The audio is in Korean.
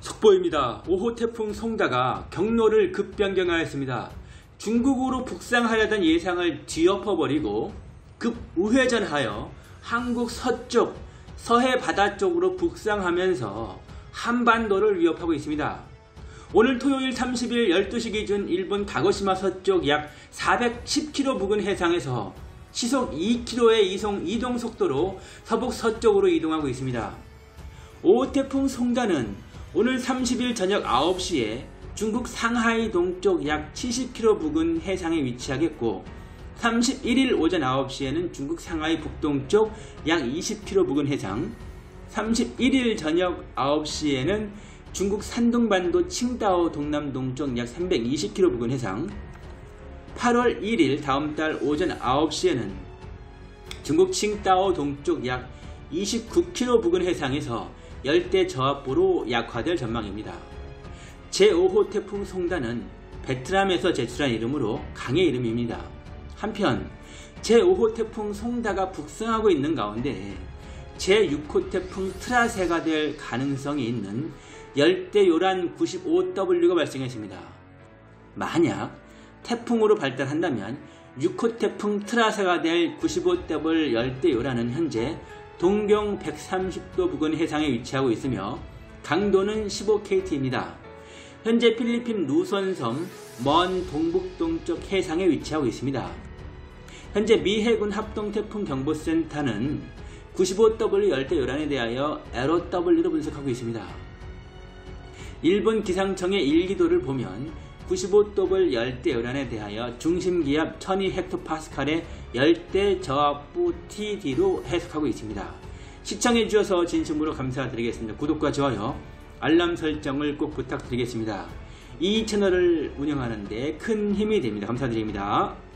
속보입니다. 5호 태풍 송다가 경로를 급변경하였습니다. 중국으로 북상하려던 예상을 뒤엎어버리고 급 우회전하여 한국 서쪽 서해 바다 쪽으로 북상하면서 한반도를 위협하고 있습니다. 오늘 토요일 30일 12시 기준 일본 가고시마 서쪽 약 410km 부근 해상에서 시속 2km의 이송 이동 속도로 서북 서쪽으로 이동하고 있습니다. 5호 태풍 송다는 오늘 30일 저녁 9시에 중국 상하이 동쪽 약 70km 부근 해상에 위치하겠고 31일 오전 9시에는 중국 상하이 북동쪽 약 20km 부근 해상 31일 저녁 9시에는 중국 산둥반도 칭다오 동남동쪽 약 320km 부근 해상 8월 1일 다음 달 오전 9시에는 중국 칭다오 동쪽 약 29km 부근 해상에서 열대 저압부로 약화될 전망입니다. 제5호 태풍 송단은 베트남에서 제출한 이름으로 강의 이름입니다. 한편 제5호 태풍 송다가 북상하고 있는 가운데 제6호 태풍 트라세가 될 가능성이 있는 열대 요란 95W가 발생했습니다. 만약 태풍으로 발달한다면 6호 태풍 트라세가 될 95W 열대 요란은 현재 동경 130도 부근 해상에 위치하고 있으며 강도는 15KT입니다. 현재 필리핀 루선섬 먼 동북동쪽 해상에 위치하고 있습니다. 현재 미 해군 합동태풍경보센터는 95W 열대 요란에 대하여 LOW로 분석하고 있습니다. 일본 기상청의 일기도를 보면 95도블 열대 요란에 대하여 중심기압 1200헥토파스칼의 열대 저압부 TD로 해석하고 있습니다. 시청해 주셔서 진심으로 감사드리겠습니다. 구독과 좋아요, 알람 설정을 꼭 부탁드리겠습니다. 이 채널을 운영하는데 큰 힘이 됩니다. 감사드립니다.